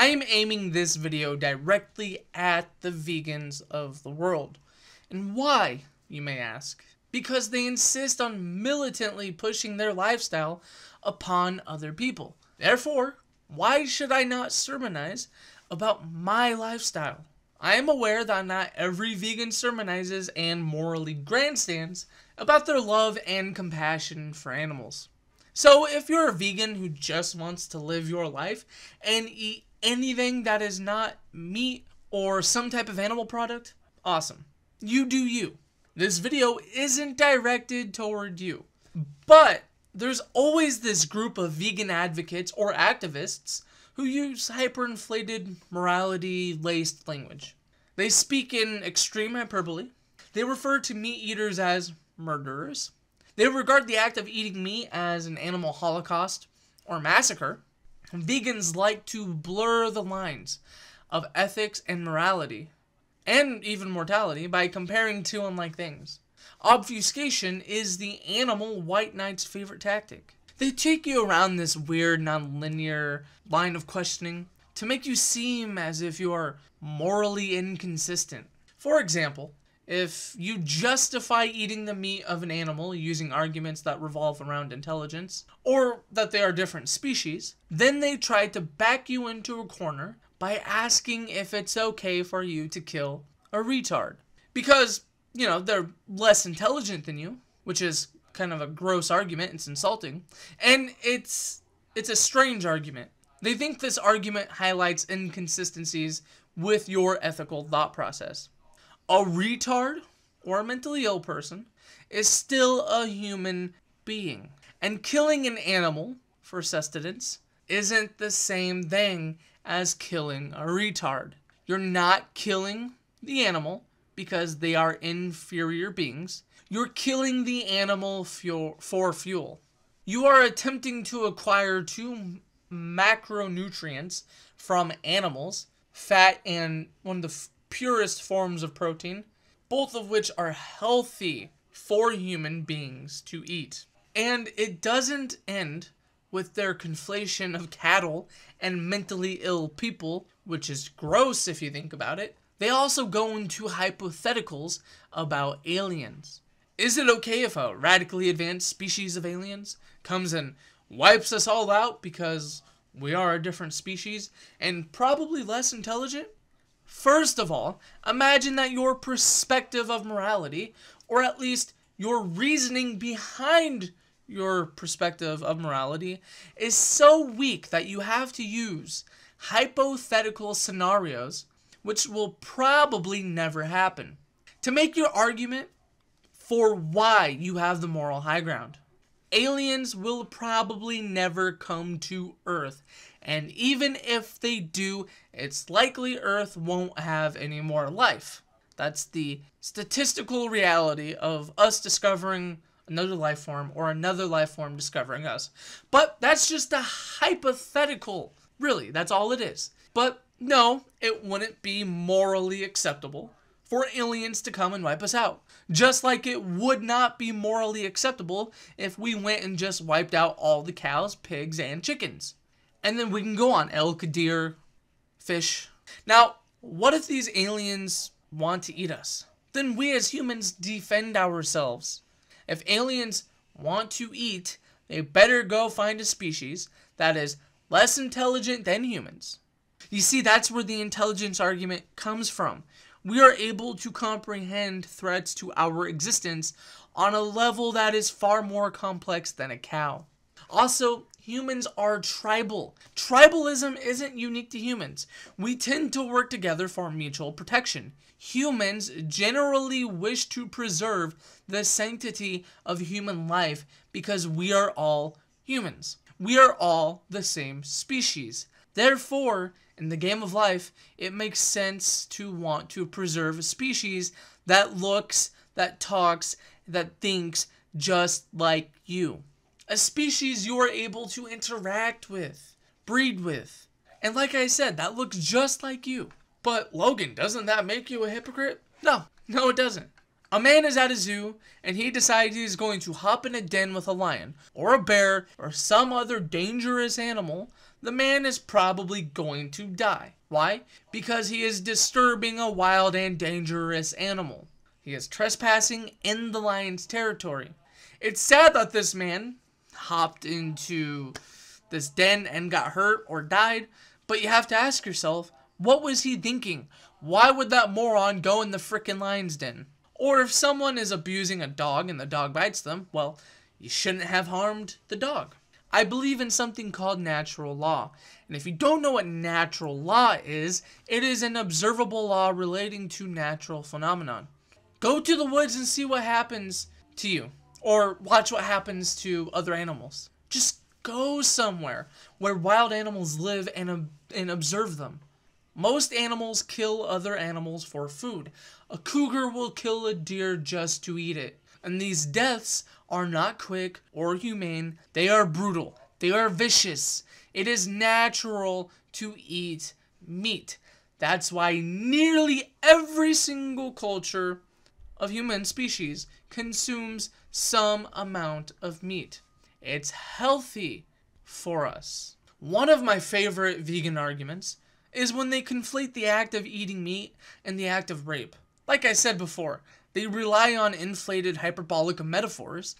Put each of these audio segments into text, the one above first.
I am aiming this video directly at the vegans of the world. And why, you may ask? Because they insist on militantly pushing their lifestyle upon other people. Therefore, why should I not sermonize about my lifestyle? I am aware that not every vegan sermonizes and morally grandstands about their love and compassion for animals. So, if you're a vegan who just wants to live your life and eat anything that is not meat or some type of animal product, awesome. You do you. This video isn't directed toward you. But there's always this group of vegan advocates or activists who use hyperinflated, morality laced language. They speak in extreme hyperbole. They refer to meat eaters as murderers. They regard the act of eating meat as an animal holocaust or massacre. Vegans like to blur the lines of ethics and morality, and even mortality, by comparing two unlike things. Obfuscation is the animal white knight's favorite tactic. They take you around this weird, nonlinear line of questioning to make you seem as if you are morally inconsistent. For example, if you justify eating the meat of an animal using arguments that revolve around intelligence, or that they are different species, then they try to back you into a corner by asking if it's okay for you to kill a retard. Because, you know, they're less intelligent than you, which is kind of a gross argument. It's insulting, and it's it's a strange argument. They think this argument highlights inconsistencies with your ethical thought process. A retard or a mentally ill person is still a human being, and killing an animal for sustenance isn't the same thing as killing a retard. You're not killing the animal because they are inferior beings. You're killing the animal for fuel. You are attempting to acquire two macronutrients from animals, fat and one of the purest forms of protein, both of which are healthy for human beings to eat. And it doesn't end with their conflation of cattle and mentally ill people, which is gross if you think about it. They also go into hypotheticals about aliens. Is it okay if a radically advanced species of aliens comes and wipes us all out because we are a different species and probably less intelligent? First of all, imagine that your perspective of morality, or at least your reasoning behind your perspective of morality, is so weak that you have to use hypothetical scenarios which will probably never happen to make your argument for why you have the moral high ground. Aliens will probably never come to Earth, and even if they do, it's likely Earth won't have any more life. That's the statistical reality of us discovering another life form or another life form discovering us. But that's just a hypothetical. Really, that's all it is. But no, it wouldn't be morally acceptable for aliens to come and wipe us out. Just like it would not be morally acceptable if we went and just wiped out all the cows, pigs, and chickens. And then we can go on elk, deer, fish. Now, what if these aliens want to eat us? Then we as humans defend ourselves. If aliens want to eat, they better go find a species that is less intelligent than humans. You see, that's where the intelligence argument comes from we are able to comprehend threats to our existence on a level that is far more complex than a cow. Also, humans are tribal. Tribalism isn't unique to humans. We tend to work together for mutual protection. Humans generally wish to preserve the sanctity of human life because we are all humans. We are all the same species. Therefore, in the game of life, it makes sense to want to preserve a species that looks, that talks, that thinks just like you. A species you are able to interact with, breed with. And like I said, that looks just like you. But Logan, doesn't that make you a hypocrite? No, no it doesn't. A man is at a zoo and he decides he's going to hop in a den with a lion or a bear or some other dangerous animal the man is probably going to die. Why? Because he is disturbing a wild and dangerous animal. He is trespassing in the lion's territory. It's sad that this man hopped into this den and got hurt or died, but you have to ask yourself, what was he thinking? Why would that moron go in the frickin' lion's den? Or if someone is abusing a dog and the dog bites them, well, you shouldn't have harmed the dog. I believe in something called natural law. And if you don't know what natural law is, it is an observable law relating to natural phenomenon. Go to the woods and see what happens to you. Or watch what happens to other animals. Just go somewhere where wild animals live and, and observe them. Most animals kill other animals for food. A cougar will kill a deer just to eat it. And these deaths are not quick or humane, they are brutal, they are vicious. It is natural to eat meat. That's why nearly every single culture of human species consumes some amount of meat. It's healthy for us. One of my favorite vegan arguments is when they conflate the act of eating meat and the act of rape. Like I said before, they rely on inflated hyperbolic metaphors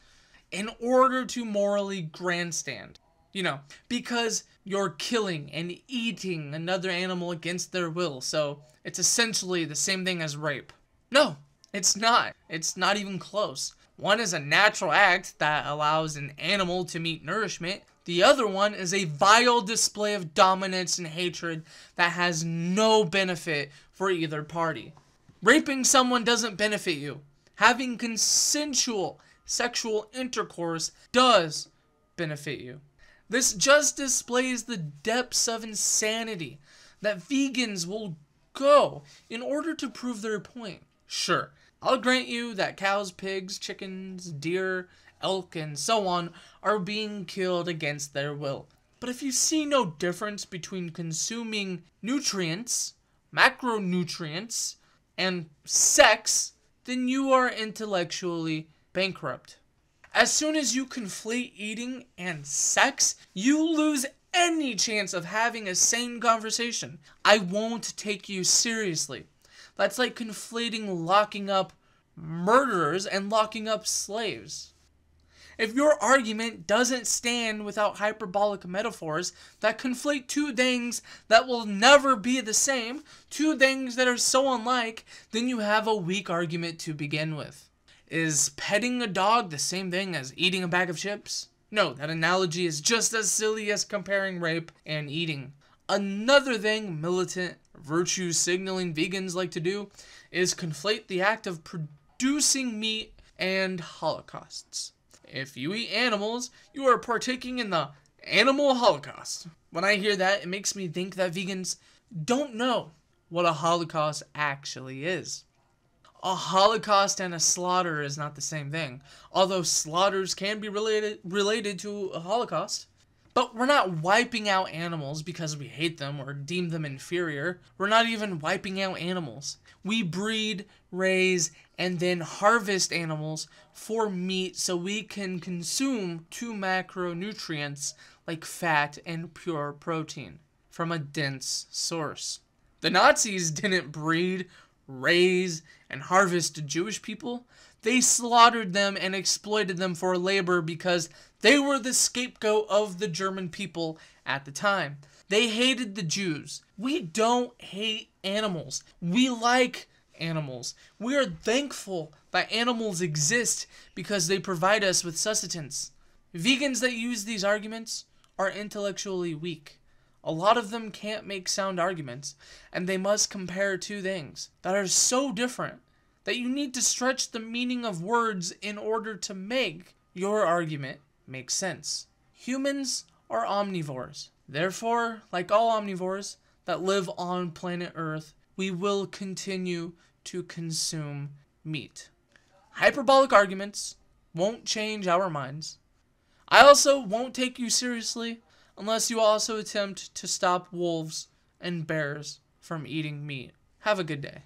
in order to morally grandstand. You know, because you're killing and eating another animal against their will, so it's essentially the same thing as rape. No, it's not. It's not even close. One is a natural act that allows an animal to meet nourishment. The other one is a vile display of dominance and hatred that has no benefit for either party. Raping someone doesn't benefit you. Having consensual sexual intercourse does benefit you. This just displays the depths of insanity that vegans will go in order to prove their point. Sure, I'll grant you that cows, pigs, chickens, deer, elk, and so on are being killed against their will. But if you see no difference between consuming nutrients, macronutrients, and sex, then you are intellectually bankrupt. As soon as you conflate eating and sex, you lose any chance of having a sane conversation. I won't take you seriously. That's like conflating locking up murderers and locking up slaves. If your argument doesn't stand without hyperbolic metaphors that conflate two things that will never be the same, two things that are so unlike, then you have a weak argument to begin with. Is petting a dog the same thing as eating a bag of chips? No, that analogy is just as silly as comparing rape and eating. Another thing militant, virtue signaling vegans like to do is conflate the act of producing meat and holocausts. If you eat animals, you are partaking in the animal holocaust. When I hear that, it makes me think that vegans don't know what a holocaust actually is. A holocaust and a slaughter is not the same thing, although slaughters can be related related to a holocaust. But we're not wiping out animals because we hate them or deem them inferior. We're not even wiping out animals. We breed, raise, and then harvest animals for meat so we can consume two macronutrients like fat and pure protein from a dense source. The Nazis didn't breed, raise, and harvest Jewish people. They slaughtered them and exploited them for labor because they were the scapegoat of the German people at the time. They hated the Jews. We don't hate animals. We like animals. We are thankful that animals exist because they provide us with sustenance. Vegans that use these arguments are intellectually weak. A lot of them can't make sound arguments, and they must compare two things that are so different that you need to stretch the meaning of words in order to make your argument make sense. Humans are omnivores. Therefore, like all omnivores that live on planet Earth, we will continue to consume meat. Hyperbolic arguments won't change our minds. I also won't take you seriously unless you also attempt to stop wolves and bears from eating meat. Have a good day.